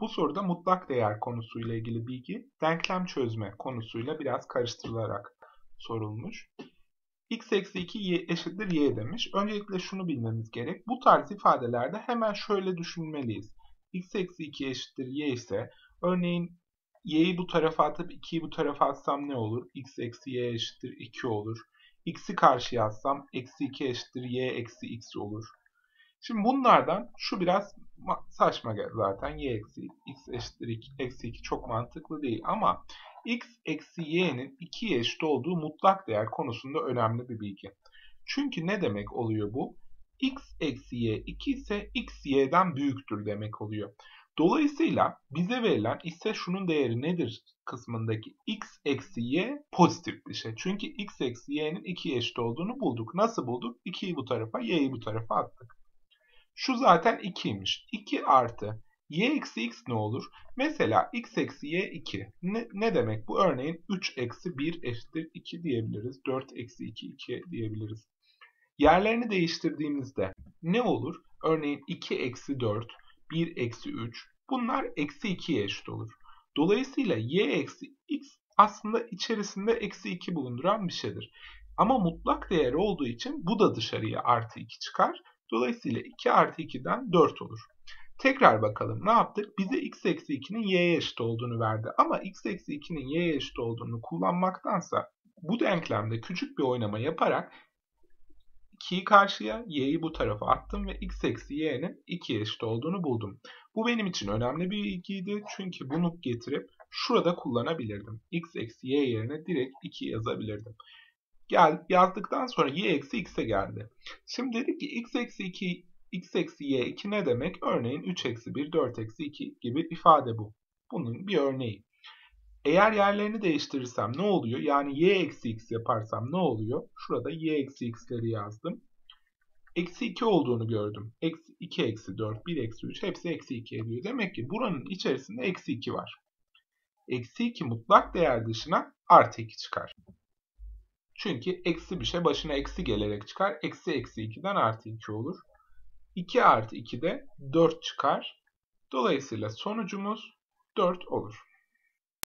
Bu soruda mutlak değer konusuyla ilgili bilgi denklem çözme konusuyla biraz karıştırılarak sorulmuş. x eksi 2 y eşittir y demiş. Öncelikle şunu bilmemiz gerek. Bu tarz ifadelerde hemen şöyle düşünmeliyiz. x eksi 2 eşittir y ise örneğin y'yi bu tarafa atıp 2'yi bu tarafa atsam ne olur? x eksi y eşittir 2 olur. x'i karşıya atsam eksi 2 eşittir y eksi x olur. Şimdi bunlardan şu biraz saçma zaten y eksi x eşittir 2, eksi 2 çok mantıklı değil ama x eksi y'nin 2'ye eşit olduğu mutlak değer konusunda önemli bir bilgi. Çünkü ne demek oluyor bu? x eksi y 2 ise x y'den büyüktür demek oluyor. Dolayısıyla bize verilen ise şunun değeri nedir kısmındaki x eksi y pozitif bir şey. Çünkü x eksi y'nin 2'ye eşit olduğunu bulduk. Nasıl bulduk? 2'yi bu tarafa, y'yi bu tarafa attık. Şu zaten 2'ymiş. 2 artı y eksi x ne olur? Mesela x eksi y 2. Ne, ne demek bu? Örneğin 3 eksi 1 eşittir 2 diyebiliriz. 4 eksi 2 2 diyebiliriz. Yerlerini değiştirdiğimizde ne olur? Örneğin 2 eksi 4, 1 eksi 3. Bunlar eksi 2'ye eşit olur. Dolayısıyla y eksi x aslında içerisinde eksi 2 bulunduran bir şeydir. Ama mutlak değer olduğu için bu da dışarıya artı 2 çıkar. Dolayısıyla 2 artı 2'den 4 olur. Tekrar bakalım ne yaptık? Bize x eksi 2'nin y'ye eşit olduğunu verdi. Ama x eksi 2'nin y'ye eşit olduğunu kullanmaktansa bu denklemde küçük bir oynama yaparak 2'yi karşıya, y'yi bu tarafa attım ve x eksi y'nin 2'ye eşit olduğunu buldum. Bu benim için önemli bir bilgiydi çünkü bunu getirip şurada kullanabilirdim. x eksi y yerine direkt 2 yazabilirdim. Gel, yazdıktan sonra y eksi x'e geldi. Şimdi dedik ki x eksi 2 x eksi y 2 ne demek? Örneğin 3 eksi 1, 4 eksi 2 gibi ifade bu. Bunun bir örneği. Eğer yerlerini değiştirirsem ne oluyor? Yani y eksi x yaparsam ne oluyor? Şurada y eksi x'leri yazdım. Eksi 2 olduğunu gördüm. Eksi 2 eksi 4, 1 eksi 3 hepsi eksi 2 ediyor. Demek ki buranın içerisinde eksi 2 var. Eksi 2 mutlak değer dışına artı 2 çıkar. Çünkü eksi bir şey başına eksi gelerek çıkar. Eksi eksi 2'den artı 2 olur. 2 artı 2 de 4 çıkar. Dolayısıyla sonucumuz 4 olur.